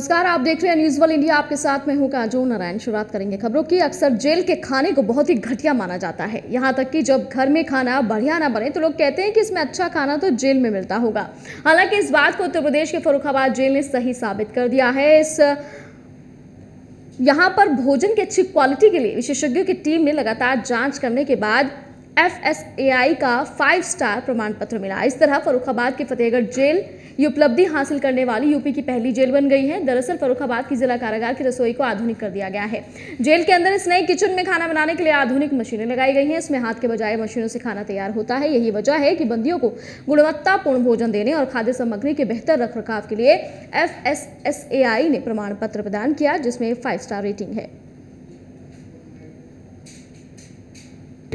नमस्कार, आप देख रहे हैं न्यूज़ वन इंडिया आपके साथ में हूँ काजो नारायण। शुरुआत करेंगे खबरों की। अक्सर जेल के खाने को बहुत ही घटिया माना जाता है। यहाँ तक कि जब घर में खाना बढ़िया ना बने तो लोग कहते हैं कि इसमें अच्छा खाना तो जेल में मिलता होगा। हालाँकि इस बात को उत्तर प्रदेश के फरुखाबाद जेल ने सही साबित कर दिया है। इस, यहाँ पर भोजन की अच्छी क्वालिटी के लिए विशेषज्ञों की टीम ने लगातार जाँच करने के बाद एफ़ का फाइव स्टार प्रमाण पत्र मिला। इस तरह फरुखाबाद के फतेहगढ़ जेल ये उपलब्धि हासिल करने वाली यूपी की पहली जेल बन गई है। दरअसल फरुखाबाद की जिला कारागार की रसोई को आधुनिक कर दिया गया है। जेल के अंदर इस नए किचन में खाना बनाने के लिए आधुनिक मशीनें लगाई गई हैं। इसमें हाथ के बजाय मशीनों से खाना तैयार होता है। यही वजह है कि बंदियों को गुणवत्तापूर्ण भोजन देने और खाद्य सामग्री के बेहतर रखरखाव के लिए FSSAI ने प्रमाण पत्र प्रदान किया, जिसमें फाइव स्टार रेटिंग है।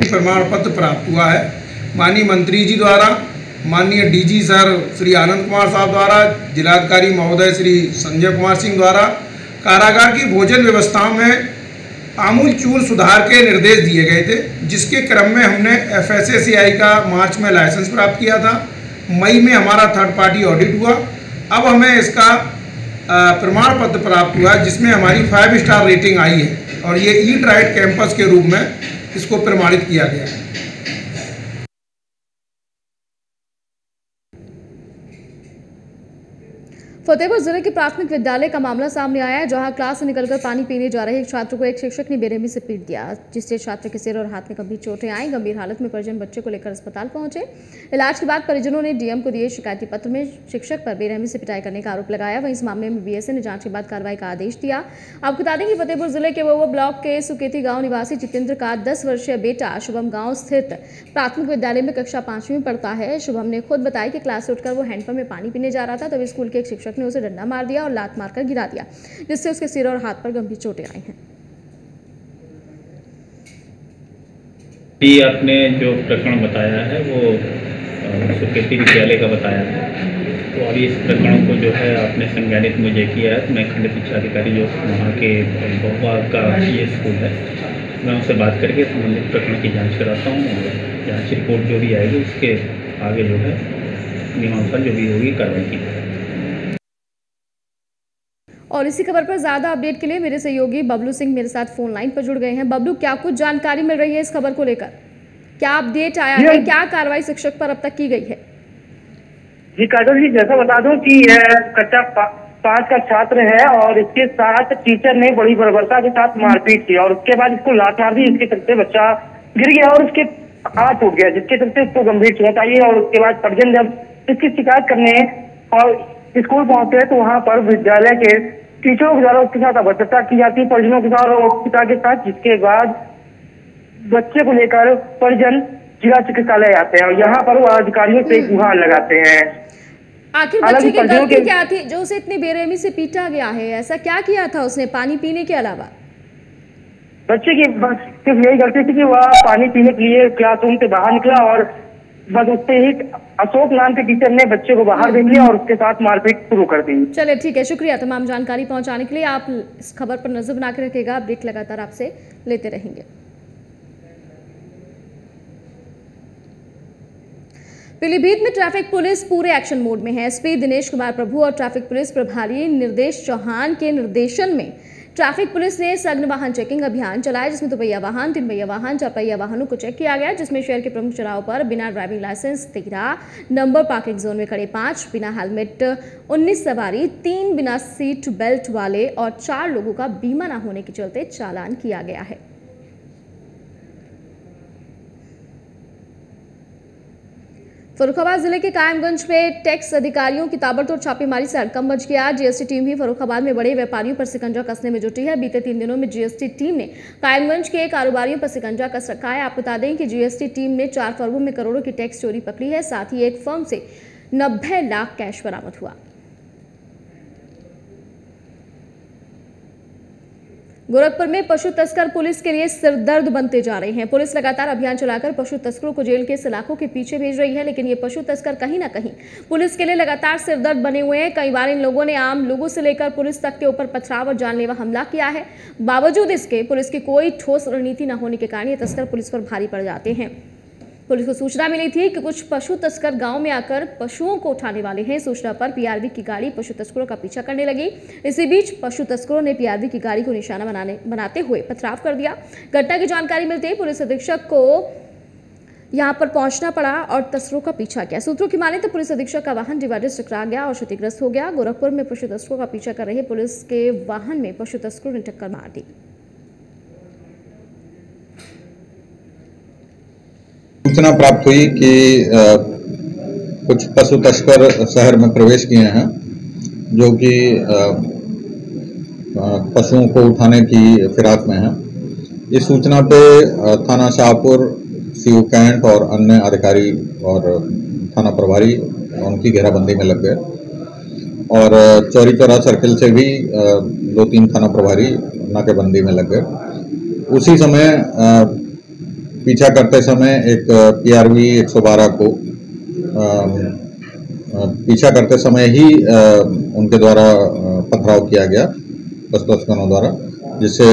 प्रमाण पत्र प्राप्त हुआ है। माननीय मंत्री जी द्वारा, माननीय डीजी सर श्री आनंद कुमार साहब द्वारा, जिलाधिकारी महोदय श्री संजय कुमार सिंह द्वारा कारागार की भोजन व्यवस्थाओं में आमूल चूल सुधार के निर्देश दिए गए थे, जिसके क्रम में हमने एफएसएससीआई का मार्च में लाइसेंस प्राप्त किया था। मई में हमारा थर्ड पार्टी ऑडिट हुआ। अब हमें इसका प्रमाण पत्र प्राप्त हुआ, जिसमें हमारी फाइव स्टार रेटिंग आई है और ये ईट राइट कैंपस के रूप में इसको प्रमाणित किया गया है। फतेहपुर ज़िले के प्राथमिक विद्यालय का मामला सामने आया है, जहाँ क्लास से निकलकर पानी पीने जा रहे एक छात्र को एक शिक्षक ने बेरहमी से पीट दिया, जिससे छात्र के सिर और हाथ में गंभीर चोटें आई। गंभीर हालत में परिजन बच्चे को लेकर अस्पताल पहुँचे। इलाज के बाद परिजनों ने डीएम को दिए शिकायती पत्र में शिक्षक पर बेरहमी से पिटाई करने का आरोप लगाया। वहीं इस मामले में बीएसए ने जाँच के बाद कार्रवाई का आदेश दिया। आपको बता दें कि फतेहपुर ज़िले के वो ब्लॉक के सुकेती गाँव निवासी जितेंद्र का दस वर्षीय बेटा शुभम गाँव स्थित प्राथमिक विद्यालय में कक्षा पांचवीं पढ़ता है। शुभम ने खुद बताया कि क्लास से उठकर वो हैंडपंप में पानी पीने जा रहा था, तभी स्कूल के एक शिक्षक ने उसे डंडा मार दिया और लात मारकर गिरा दिया, जिससे उसके सिर और हाथ पर गंभीर चोटें आई हैं। आपने जो प्रकरण बताया है, वो सुकृति विद्यालय का बताया है। तो अभी इस प्रकरण को जो है आपने संज्ञानित मुझे किया है तो मैं खंड शिक्षा अधिकारी जो वहाँ के बहुआ का ये स्कूल है, मैं उनसे बात करके संबंधित प्रकरण की जाँच कराता हूँ और जाँच रिपोर्ट जो भी आएगी, उसके आगे जो है, नियमानुसार जो भी होगी, कार्रवाई की और इसी खबर पर ज़्यादा अपडेट के लिए मेरे सहयोगी बबलू सिंह मेरे साथ फ़ोन लाइन पर जुड़ गए हैं। बबलू क्या कुछ जानकारी मिल रही है इस खबर को लेकर? क्या अपडेट आया है? क्या कार्रवाई शिक्षक पर अब तक की गई है? जी काजल जी जैसा बता दूँ कि कच्चा पाँच का छात्र है और इसके साथ टीचर ने बड़ी बर्बरता के साथ मारपीट की और उसके बाद इसको लात मार दी इसके चलते बच्चा गिर गया और उसके हाथ टूट गया जिसके चलते उसको गंभीर चोट आई और उसके बाद परिजन जब इसकी शिकायत करने और स्कूल पहुँचे तो वहाँ पर विद्यालय के टीचरों के द्वारा उसके साथ अभद्रता की जाती है परिजनों के साथ और पिता के साथ जिसके बाद बच्चे को लेकर परिजन जिला चिकित्सालय आते हैं और यहाँ पर वो अधिकारियों से गुहार लगाते हैं। आखिर बच्चे की गलती क्या थी? जो उसे इतनी बेरहमी से पीटा गया है ऐसा क्या किया था उसने पानी पीने के अलावा? बच्चे की सिर्फ़ यही गलती थी कि वह पानी पीने के लिए क्लासरूम से बाहर निकला और बस ही। अशोक नाम के टीचर ने बच्चे को बाहर भेज लिया और उसके साथ मारपीट शुरू कर दी। चलिए ठीक है शुक्रिया तमाम जानकारी पहुँचाने के लिए। आप इस खबर पर नज़र बना के रखेगा अपडेट लगातार आपसे लेते रहेंगे। पीलीभीत में ट्रैफ़िक पुलिस पूरे एक्शन मोड में है। एसपी दिनेश कुमार प्रभु और ट्रैफ़िक पुलिस प्रभारी निर्देश चौहान के निर्देशन में ट्रैफ़िक पुलिस ने सघन वाहन चेकिंग अभियान चलाया, जिसमें दोपहिया वाहन, तीन पहिया वाहन, चार पहिया वाहनों को चेक किया गया, जिसमें शहर के प्रमुख चौराहों पर बिना ड्राइविंग लाइसेंस तेरह नंबर पार्किंग जोन में खड़े पाँच, बिना हेलमेट, उन्नीस सवारी, तीन बिना सीट बेल्ट वाले और चार लोगों का बीमा न होने के चलते चालान किया गया है। फरुखाबाद ज़िले के कायमगंज में टैक्स अधिकारियों की ताबड़तोड़ छापेमारी से हड़कम मच गया। जीएसटी टीम भी फरुखाबाद में बड़े व्यापारियों पर सिकंजा कसने में जुटी है। बीते तीन दिनों में जीएसटी टीम ने कायमगंज के कारोबारियों पर सिकंजा कस रखा है। आप बता दें कि जीएसटी टीम ने चार फर्मों में करोड़ों की टैक्स चोरी पकड़ी है। साथ ही एक फर्म से नब्बे लाख कैश बरामद हुआ। गोरखपुर में पशु तस्कर पुलिस के लिए सिरदर्द बनते जा रहे हैं। पुलिस लगातार अभियान चलाकर पशु तस्करों को जेल के सलाखों के पीछे भेज रही है, लेकिन ये पशु तस्कर कहीं ना कहीं पुलिस के लिए लगातार सिरदर्द बने हुए हैं। कई बार इन लोगों ने आम लोगों से लेकर पुलिस तक के ऊपर पथराव और जानलेवा हमला किया है। बावजूद इसके, पुलिस की कोई ठोस रणनीति न होने के कारण ये तस्कर पुलिस पर भारी पड़ जाते हैं। पुलिस को सूचना मिली थी कि कुछ पशु तस्कर गाँव में आकर पशुओं को उठाने वाले हैं। सूचना पर पीआरबी की गाड़ी पशु तस्करों का पीछा करने लगी। इसी बीच पशु तस्करों ने पीआरबी की गाड़ी को निशाना बनाने, बनाते हुए पथराव कर दिया। घटना की जानकारी मिलते ही पुलिस अधीक्षक को यहाँ पर पहुँचना पड़ा और तस्करों का पीछा किया। सूत्रों की माने तो पुलिस अधीक्षक का वाहन डिवाइडर से टकरा गया और क्षतिग्रस्त हो गया। गोरखपुर में पशु तस्करों का पीछा कर रहे पुलिस के वाहन में पशु तस्करों ने टक्कर मार दी। सूचना प्राप्त हुई कि कुछ पशु तस्कर शहर में प्रवेश किए हैं, जो कि पशुओं को उठाने की फिराक में हैं। इस सूचना पे थाना शाहपुर, सीओ कैंट और अन्य अधिकारी और थाना प्रभारी उनकी घेराबंदी में लग गए। और चौरी चौरा सर्किल से भी दो तीन थाना प्रभारी नाकेबंदी में लग गए। उसी समय पीछा करते समय एक पीआरवी 112 को पीछा करते समय ही उनके द्वारा पथराव किया गया बस द्वारा, जिससे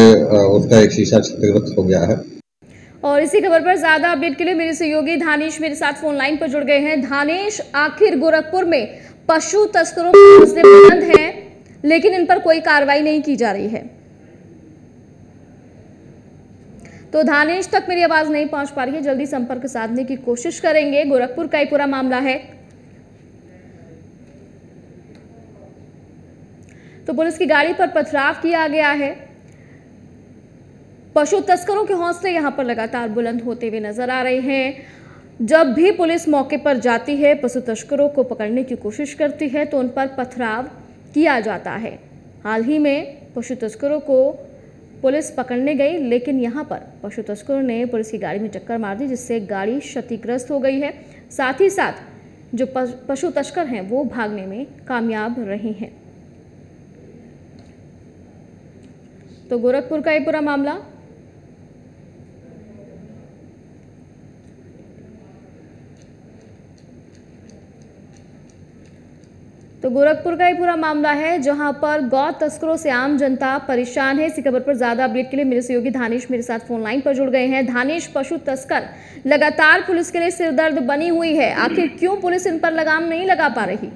उसका एक शीशा क्षतिग्रस्त हो गया है। और इसी खबर पर ज़्यादा अपडेट के लिए मेरे सहयोगी धानेश मेरे साथ फ़ोन लाइन पर जुड़ गए हैं। धानेश, आखिर गोरखपुर में पशु तस्करों के हौसले हैं, लेकिन इन पर कोई कार्रवाई नहीं की जा रही है। तो धानेश तक मेरी आवाज़ नहीं पहुँच पा रही है। जल्दी संपर्क साधने की कोशिश करेंगे। गोरखपुर का ही पूरा मामला है। तो पुलिस की गाड़ी पर पथराव किया गया है। पशु तस्करों के हौसले यहाँ पर लगातार बुलंद होते हुए नज़र आ रहे हैं। जब भी पुलिस मौके पर जाती है, पशु तस्करों को पकड़ने की कोशिश करती है तो उन पर पथराव किया जाता है। हाल ही में पशु तस्करों को पुलिस पकड़ने गई, लेकिन यहाँ पर पशु तस्करों ने पुलिस की गाड़ी में टक्कर मार दी, जिससे गाड़ी क्षतिग्रस्त हो गई है। साथ ही साथ, जो पशु तस्कर हैं, वो भागने में कामयाब रहे हैं। तो गोरखपुर का ये पूरा मामला। तो गोरखपुर का ये पूरा मामला है, जहाँ पर गौ तस्करों से आम जनता परेशान है। इसी खबर पर ज़्यादा अपडेट के लिए मेरे सहयोगी धानेश मेरे साथ फ़ोन लाइन पर जुड़ गए हैं। धानेश, पशु तस्कर, लगातार पुलिस के लिए सिरदर्द बनी हुई है। आखिर क्यों पुलिस इन पर लगाम नहीं लगा पा रही?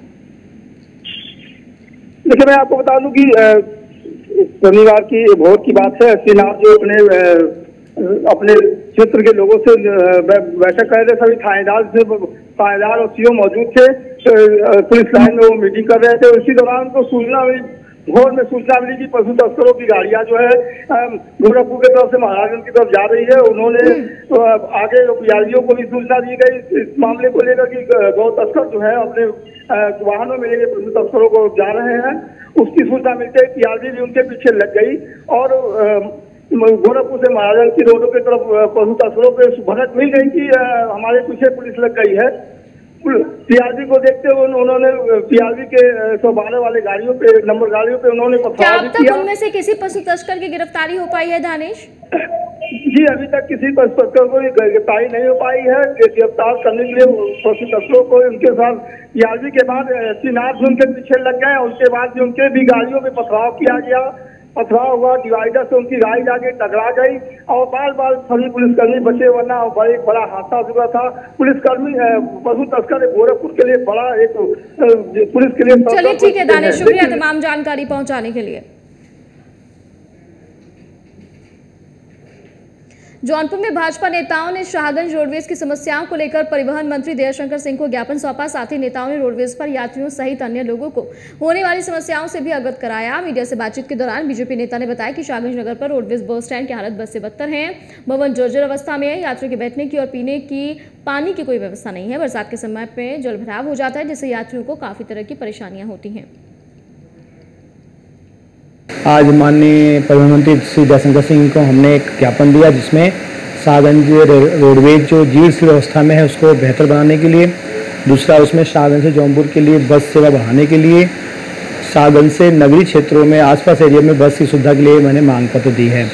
देखिए, मैं आपको बता दूँ कि शनिवार की भोर की बात है। श्री नाथ जो अपने अपने क्षेत्र के लोगों से बैठक कर रहे थे। सभी थानेदार थानेदार और सीओ मौजूद थे। पुलिस लाइन में वो मीटिंग कर रहे थे। उसी दौरान उनको सूचना मिली। भोर में सूचना मिली कि पशु तस्करों की गाड़ियाँ जो है गोरखपुर की तरफ़ से महाराजगंज की तरफ़ जा रही है। उन्होंने अ, आगे पीआरडीओ को भी सूचना दी गई इस- मामले को लेकर कि गौ तस्कर जो है अपने वाहनों में लेके पशु तस्करों को जा रहे हैं। उसकी सूचना मिलते ही पीआरडी भी उनके पीछे लग गई और गोरखपुर से महाराजगंज की रोडों की तरफ़ पशु तस्करों पर भनक मिल गई कि हमारे पीछे पुलिस लग गई है। पीआरडी को देखते हुए उन्होंने पीआरडी के सौ बारह वाले गाड़ियों पे नंबर गाड़ियों पे उन्होंने क्या अब तक उनमें से किसी पशु तस्कर की गिरफ्तारी हो पाई है धानेश जी अभी तक किसी पशु तस्कर को गिरफ्तारी नहीं हो पाई है। गिरफ़्तार करने के लिए पशु तस्करों को उनके साथ पीआरडी के बाद सीनार भी उनके पीछे लग गए। उसके बाद भी उनके भी गाड़ियों पे पथराव किया गया। पथराव हुआ डिवाइडर से उनकी गाड़ी जाके टकरा गई और बार बार सभी पुलिसकर्मी बचे वरना बड़ा एक बड़ा हादसा हुआ था। पुलिसकर्मी पशु तस्कर एक गोरखपुर के लिए बड़ा एक पुलिस के लिए चलिए ठीक है दानिश शुक्रिया तमाम जानकारी पहुँचाने के लिए। जौनपुर में भाजपा नेताओं ने शाहगंज रोडवेज़ की समस्याओं को लेकर परिवहन मंत्री दयाशंकर सिंह को ज्ञापन सौंपा। साथ ही नेताओं ने रोडवेज़ पर यात्रियों सहित अन्य लोगों को होने वाली समस्याओं से भी अवगत कराया। मीडिया से बातचीत के दौरान बीजेपी नेता ने बताया कि शाहगंज नगर पर रोडवेज़ बस स्टैंड की हालत बस से बदतर है। भवन जर्जर अवस्था में है। यात्रियों के बैठने की और पीने की, पानी की कोई व्यवस्था नहीं है। बरसात के समय में जल हो जाता है, जिससे यात्रियों को काफ़ी तरह की परेशानियाँ होती हैं। आज माननीय प्रधानमंत्री श्री जयशंकर सिंह को हमने एक ज्ञापन दिया जिसमें शाहगंज रोडवेज़ जो जीर्ण सी व्यवस्था में है उसको बेहतर बनाने के लिए, दूसरा उसमें शाहगंज से जौनपुर के लिए बस सेवा बढ़ाने के लिए, शाहगंज से नगरीय क्षेत्रों में आसपास एरिया में बस की सुविधा के लिए मैंने मांग पत्र दी है।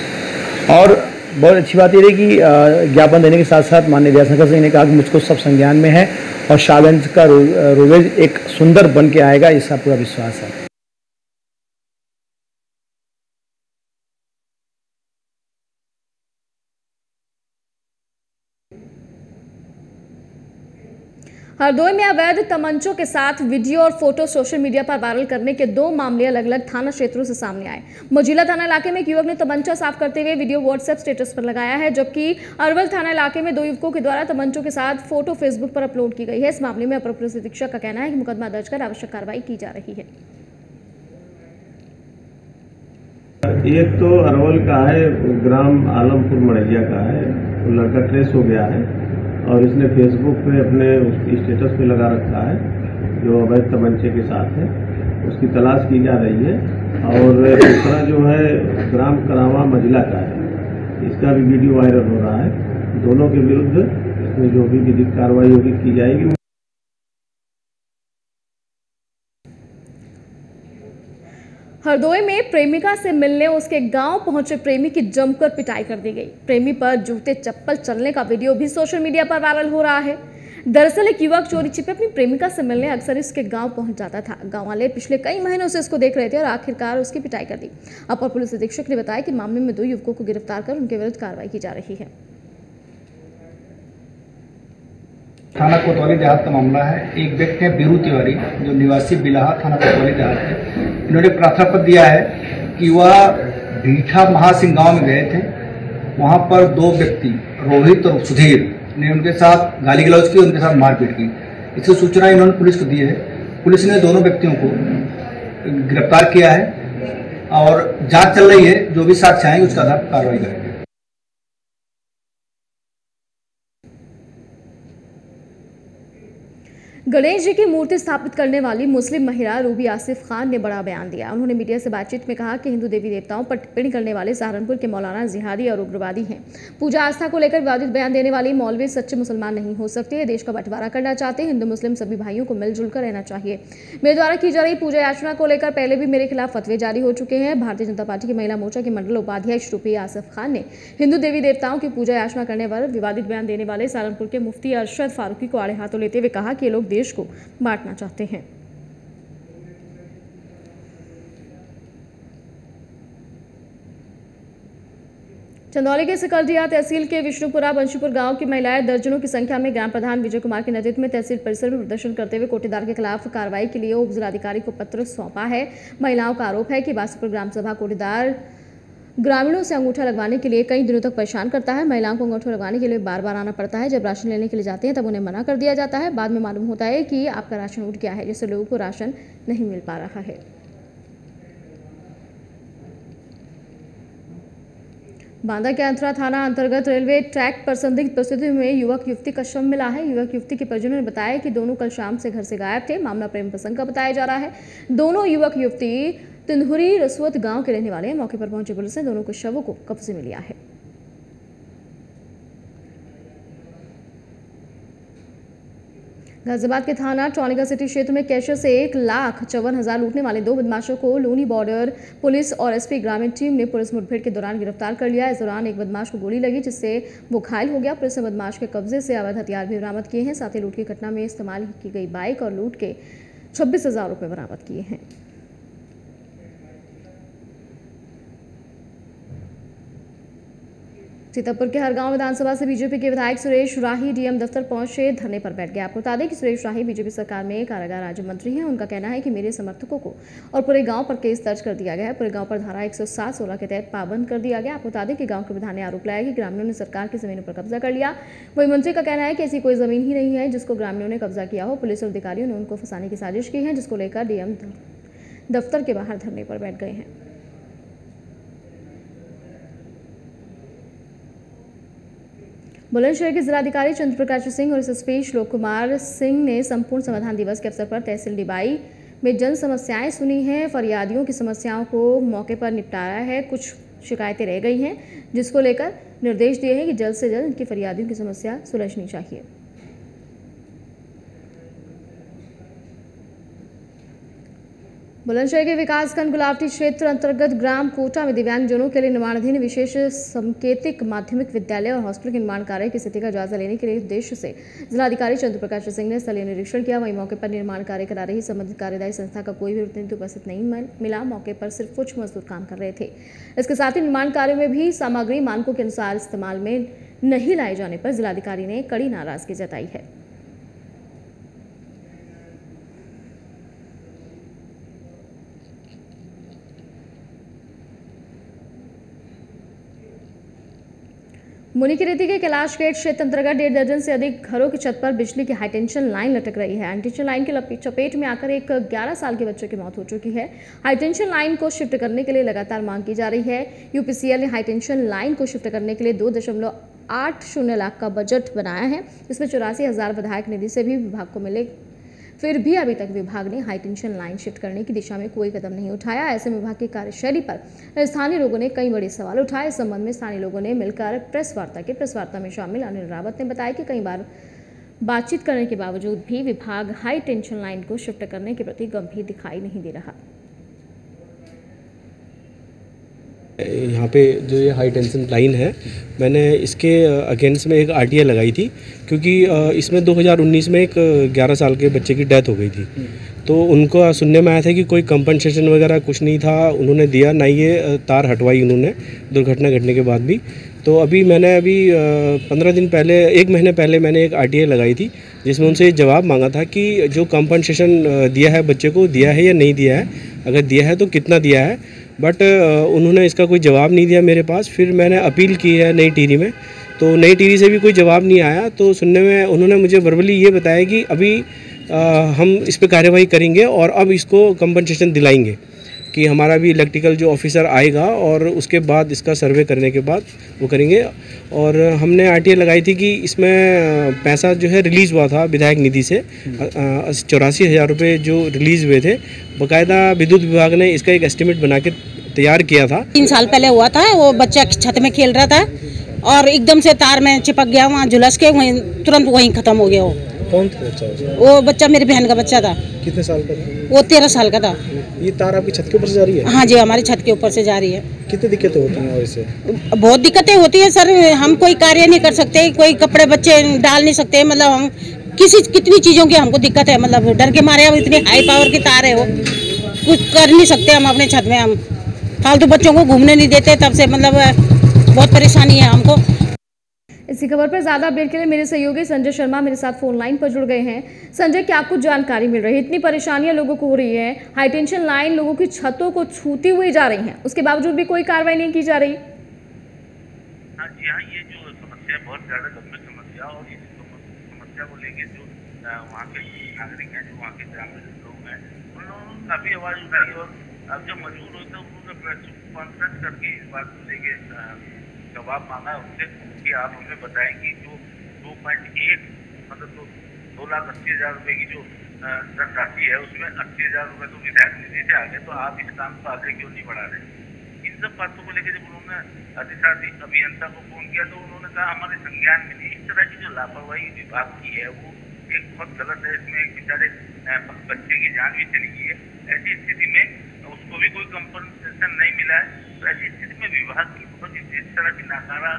और बहुत अच्छी बात ये रही कि ज्ञापन देने के साथ साथ माननीय जयशंकर सिंह ने कहा कि मुझको सब संज्ञान में है और शाहगंज का रोडवेज़ एक सुंदर बन के आएगा इसका पूरा विश्वास है। हरदोई में अवैध तमंचों के साथ वीडियो और फ़ोटो सोशल मीडिया पर वायरल करने के दो मामले अलग अलग थाना क्षेत्रों से सामने आए। मजिला थाना इलाके में एक युवक ने तमंचा साफ़ करते हुए वीडियो व्हाट्सएप स्टेटस पर लगाया है, जबकि अरवल थाना इलाके में दो युवकों के द्वारा तमंचों के साथ फ़ोटो फेसबुक पर अपलोड की गई है। इस मामले में अपर पुलिस अधीक्षक का कहना है कि मुकदमा दर्ज कर आवश्यक कार्रवाई की जा रही है। एक तो अरवल का है ग्राम आलमपुर मड़ैया का है लड़का ट्रेस हो गया है। और इसने फेसबुक पे अपने उसकी स्टेटस पे लगा रखा है, जो अवैध तमंचे के साथ है। उसकी तलाश की जा रही है और दूसरा जो है, ग्राम करावा मजिला का है। इसका भी वीडियो वायरल हो रहा है। दोनों के विरुद्ध इसमें जो भी विधिक कार्रवाई होगी, की जाएगी हरदोई में प्रेमिका से मिलने उसके गाँव पहुँचे प्रेमी की जमकर पिटाई कर दी गई। प्रेमी पर जूते चप्पल चलने का वीडियो भी सोशल मीडिया पर वायरल हो रहा है। दरअसल एक युवक चोरी छिपे अपनी प्रेमिका से मिलने अक्सर इसके गाँव पहुँच जाता था। गाँव वाले पिछले कई महीनों से इसको देख रहे थे और आखिरकार उसकी पिटाई कर दी। अपर पुलिस अधीक्षक ने बताया कि मामले में दो युवकों को गिरफ़्तार कर उनके विरुद्ध कार्रवाई की जा रही है। थाना कोतवाली देहात का मामला है। एक व्यक्ति है, बीरू तिवारी, जो निवासी बिलाहा थाना कोतवाली देहात है। इन्होंने प्रार्थना पत्र दिया है कि वह भीठा महासिंह गाँव में गए थे। वहाँ पर दो व्यक्ति, रोहित और सुधीर, ने उनके साथ गाली गलौज की उनके साथ मारपीट की। इसकी सूचना इन्होंने पुलिस को दी है। पुलिस ने दोनों व्यक्तियों को गिरफ़्तार किया है और जाँच चल रही है। जो भी साक्ष्य आएँगे, उसका आधार कार्रवाई करेंगे। गणेश जी की मूर्ति स्थापित करने वाली मुस्लिम महिला रूबी आसिफ खान ने बड़ा बयान दिया। उन्होंने मीडिया से बातचीत में कहा कि हिंदू देवी देवताओं पर टिप्पणी करने वाले सहारनपुर के मौलाना जिहादी और उग्रवादी हैं। पूजा आस्था को लेकर विवादित बयान देने वाली मौलवी सच्चे मुसलमान नहीं हो सकते। देश का बंटवारा करना चाहते हिंदू, मुस्लिम सभी भाइयों को मिलजुल कर रहना चाहिए। मेरे द्वारा की जा रही पूजा याचना को लेकर पहले भी मेरे खिलाफ फतवे जारी हो चुके हैं। भारतीय जनता पार्टी की महिला मोर्चा के मंडल उपाध्यक्ष रूपी आसिफ खान ने हिंदू देवी देवताओं की पूजा याचना करने पर विवादित बयान देने वाले सहारनपुर के मुफ्ती अरशद फारूकी को आड़े हाथों लेते हुए कहा कि लोग देश को बांटना चाहते हैं। चंदौली के सिकलदिया तहसील के विष्णुपुरा बंशीपुर गाँव की महिलाएँ दर्जनों की संख्या में ग्राम प्रधान विजय कुमार के नेतृत्व में तहसील परिसर में प्रदर्शन करते हुए कोटेदार के खिलाफ कार्रवाई के लिए उप जिलाधिकारी को पत्र सौंपा है। महिलाओं का आरोप है कि बासीपुर ग्राम सभा कोटेदार ग्रामीणों से अंगूठा लगवाने के लिए कई दिनों तक परेशान करता है। महिलाओं को अंगूठा लगवाने के लिए बार बार आना पड़ता है। जब राशन लेने के लिए जाते हैं, तब उन्हें मना कर दिया जाता है। बाद में मालूम होता है कि आपका राशन उठ गया है, जिससे लोगों को राशन नहीं मिल पा रहा है। बांदा के अंतरा थाना अंतर्गत रेलवे ट्रैक पर संदिग्ध परिस्थिति में युवक, युवती का शव मिला है। युवक, युवती के परिजनों ने बताया कि दोनों कल शाम से घर से गायब थे। मामला प्रेम प्रसंग का बताया जा रहा है। दोनों युवक, युवती तिंदुरी रसवत गाँव के रहने वाले मौके पर पहुँची पुलिस ने दोनों के शवों को कब्जे में लिया है। गाजियाबाद के थाना टॉनिका सिटी क्षेत्र में कैशर से एक लाख चौवन हज़ार लूटने वाले दो बदमाशों को लोनी बॉर्डर पुलिस और एसपी ग्रामीण टीम ने पुलिस मुठभेड़ के दौरान गिरफ़्तार कर लिया। इस दौरान एक बदमाश को गोली लगी, जिससे वो घायल हो गया। पुलिस ने बदमाश के कब्जे से अवैध हथियार भी बरामद किए हैं। साथ ही लूट की घटना में इस्तेमाल की गई बाइक और लूट के छब्बीस हज़ार रुपये बरामद किए हैं। सीतापुर के हरगांव विधानसभा से बीजेपी के विधायक सुरेश राही डीएम दफ्तर पहुँचे, धरने पर बैठ गए आपको बता दें कि सुरेश राही बीजेपी सरकार में कारागार राज्य मंत्री हैं। उनका कहना है कि मेरे समर्थकों को और पूरे गाँव पर केस दर्ज कर दिया गया है। पूरे गाँव पर धारा एक सौ के तहत पाबंद कर दिया गया। आपको बता दें कि गाँव के विधान ने आरोप लगाया कि ग्रामीणों ने सरकार की जमीनों पर कब्जा कर लिया। वही मंत्री का कहना है कि ऐसी कोई ज़मीन ही नहीं है जिसको ग्रामीणों ने कब्जा किया हो। पुलिस और अधिकारियों ने उनको फंसाने की साजिश की है, जिसको लेकर डीएम दफ्तर के बाहर धरने पर बैठ गए हैं। बुलंदशहर के जिलाधिकारी चंद्र प्रकाश सिंह और एसएसपी श्लोक कुमार सिंह ने संपूर्ण समाधान दिवस के अवसर पर तहसील डिबाई में जन समस्याएँ सुनी हैं, फरियादियों की समस्याओं को मौके पर निपटारा है। कुछ शिकायतें रह गई हैं, जिसको लेकर निर्देश दिए हैं कि जल्द से जल्द इनकी फरियादियों की समस्या सुलझनी चाहिए। बुलंदशहर के विकासखंड गुलावटी क्षेत्र अंतर्गत ग्राम कोटा में दिव्यांगजनों के लिए निर्माणाधीन विशेष संकेतिक माध्यमिक विद्यालय और हॉस्टल के निर्माण कार्य की स्थिति का जायजा लेने के लिए उद्देश्य से जिलाधिकारी चंद्र प्रकाश सिंह ने स्थलीय निरीक्षण किया। वहीं मौके पर निर्माण कार्य करा रही संबंधित कार्यदायी संस्था का कोई भी प्रतिनिधि उपस्थित नहीं मिला। मौके पर सिर्फ़ कुछ मजदूर काम कर रहे थे। इसके साथ ही निर्माण कार्य में भी सामग्री मानकों के अनुसार इस्तेमाल में नहीं लाए जाने पर जिलाधिकारी ने कड़ी नाराज़गी जताई है। मुनिकीरेती के कैलाश गेट क्षेत्र अंतर्गत डेढ़ दर्जन से अधिक घरों की छत पर बिजली की हाईटेंशन लाइन लटक रही है। हाईटेंशन लाइन की चपेट में आकर एक 11 साल के बच्चे की मौत हो चुकी है। हाईटेंशन लाइन को शिफ्ट करने के लिए लगातार मांग की जा रही है। यूपीसीएल ने हाईटेंशन लाइन को शिफ्ट करने के लिए दो दशमलव आठ शून्य लाख का बजट बनाया है। इसमें चौरासी हज़ार विधायक निधि से भी विभाग को मिले फिर भी अभी तक विभाग ने हाई टेंशन लाइन शिफ्ट करने की दिशा में कोई कदम नहीं उठाया। ऐसे विभाग की कार्यशैली पर स्थानीय लोगों ने कई बड़े सवाल उठाए। इस संबंध में स्थानीय लोगों ने मिलकर प्रेस वार्ता के प्रेस वार्ता में शामिल अनिल रावत ने बताया कि कई बार बातचीत करने के बावजूद भी विभाग हाई टेंशन लाइन को शिफ्ट करने के प्रति गंभीर दिखाई नहीं दे रहा। यहाँ पे जो ये हाई टेंशन लाइन है मैंने इसके अगेंस्ट में एक आर लगाई थी क्योंकि इसमें 2019 में एक 11 साल के बच्चे की डेथ हो गई थी। तो उनको सुनने में आया था कि कोई कंपनसेशन वगैरह कुछ नहीं था उन्होंने दिया ना ये तार हटवाई उन्होंने दुर्घटना घटने के बाद भी। तो अभी मैंने अभी पंद्रह दिन पहले एक महीने पहले मैंने एक आरटीआई लगाई थी जिसमें उनसे जवाब मांगा था कि जो कंपनसेशन दिया है बच्चे को दिया है या नहीं दिया है अगर दिया है तो कितना दिया है? बट uh, उन्होंने इसका कोई जवाब नहीं दिया मेरे पास। फिर मैंने अपील की है नई टीरी में। तो नई टीरी से भी कोई जवाब नहीं आया। तो सुनने में उन्होंने मुझे वर्बली ये बताया कि अभी आ, uh, हम इस पर कार्रवाई करेंगे और अब इसको कंपनसेशन दिलाएँगे। कि हमारा भी इलेक्ट्रिकल जो ऑफिसर आएगा और उसके बाद इसका सर्वे करने के बाद वो करेंगे। और हमने आर लगाई थी कि इसमें पैसा जो है रिलीज़ हुआ था विधायक निधि से। चौरासी हज़ार रुपये जो रिलीज़ हुए थे। बाकायदा विद्युत विभाग ने इसका एक एस्टिमेट बना के तैयार किया था। तीन साल पहले हुआ था वो बच्चा छत में खेल रहा था और एकदम से तार में चिपक गया वहाँ झुलस के वहीं तुरंत वहीं ख़त्म हो गया वो। कौन था बच्चा वो बच्चा मेरी बहन का बच्चा था। कितने साल का वो तेरह साल का था। ये तार आपकी छत के ऊपर से जा रही है? हाँ जी हमारी छत के ऊपर से जा रही है। कितनी दिक्कतें होती हैं इससे? बहुत दिक्कतें होती है सर। हम कोई कार्य नहीं कर सकते कोई कपड़े बच्चे डाल नहीं सकते। मतलब हम किसी कितनी चीज़ों की हमको दिक्कत है। मतलब डर के मारे अब इतनी हाई पावर की तार है वो। कुछ कर नहीं सकते हम अपने छत में। हम फालतू बच्चों को घूमने नहीं देते तब से मतलब बहुत परेशानी है हमको। इसी खबर पर ज़्यादा अपडेट के लिए मेरे सहयोगी संजय शर्मा मेरे साथ फ़ोन लाइन पर जुड़ गए हैं। संजय, क्या कुछ जानकारी मिल रही है? इतनी परेशानियाँ लोगों को हो रही है। हाईटेंशन लाइन लोगों की छतों को छूती हुई जा रही है। उसके बावजूद भी कोई कार्रवाई नहीं की जा रही। हाँ जी हाँ ये जो समस्या बहुत ज़्यादा गंभीर समस्या और इस समस्या को जो वहाँ के नागरिक जो वहाँ के ग्रामीण लोग हैं, उन लोगों आवाज़ उठाई और अब जब मजबूर होते हैं उन्होंने कॉन्फ्रेंस करके इस बात को लेके जवाब मांगा उनसे कि आप हमें बताएँ कि जो दो पॉइंट मतलब तो दो लाख अस्सी हज़ार रुपये की जो धनराशि है, उसमें अस्सी हज़ार रुपये तो विधायक निधि से आ गए तो आप इस काम को आगे क्यों नहीं बढ़ा रहे इन सब बातों को लेकर जब उन्होंने अधिशासी अभियंता को फ़ोन किया तो उन्होंने कहा, हमारे संज्ञान में नहीं। इस तरह की जो लापरवाही विभाग की है, वो एक बहुत गलत है इसमें एक बेचारे बच्चे की जान भी चली गई है। ऐसी स्थिति में उसको भी कोई कंपनसेशन नहीं मिला है। तो ऐसी स्थिति में विभाग की बहुत ही जिस तरह की नाकारा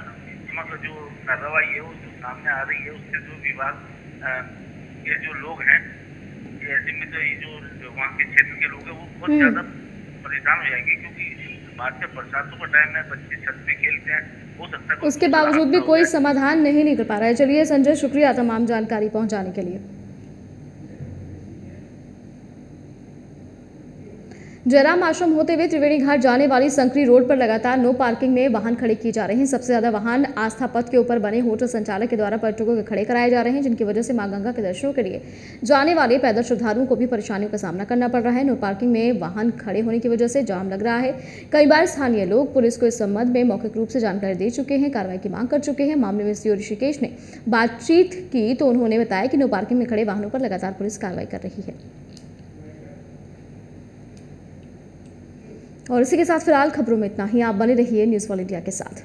मतलब जो कार्रवाई है वो जो सामने आ रही है उससे जो विभाग के जो लोग हैं ऐसे में तो ये जो वहाँ के क्षेत्र के लोग हैं वो बहुत हम्म। ज़्यादा परेशान हो जाएँगे क्योंकि बाद में बरसातों का टाइम है बच्चे छत पे खेलते है। उसके बावजूद भी कोई समाधान नहीं निकल पा रहा है। चलिए संजय शुक्रिया तमाम जानकारी पहुँचाने के लिए। जयराम आश्रम होते हुए त्रिवेणी घाट जाने वाली संकरी रोड पर लगातार नो पार्किंग में वाहन खड़े किए जा रहे हैं। सबसे ज़्यादा वाहन आस्था पथ के ऊपर बने होटल संचालक के द्वारा पर्यटकों के खड़े कराए जा रहे हैं, जिनकी वजह से माँ गंगा के दर्शनों के लिए जाने वाले पैदल श्रद्धालुओं को भी परेशानियों का सामना करना पड़ रहा है। नो पार्किंग में वाहन खड़े होने की वजह से जाम लग रहा है। कई बार स्थानीय लोग पुलिस को इस संबंध में मौखिक रूप से जानकारी दे चुके हैं, कार्रवाई की मांग कर चुके हैं। मामले में सीओ ऋषिकेश ने बातचीत की तो उन्होंने बताया कि नो पार्किंग में खड़े वाहनों पर लगातार पुलिस कार्रवाई कर रही है। और इसी के साथ फ़िलहाल खबरों में इतना ही। आप बने रहिए न्यूज़ वॉल इंडिया के साथ।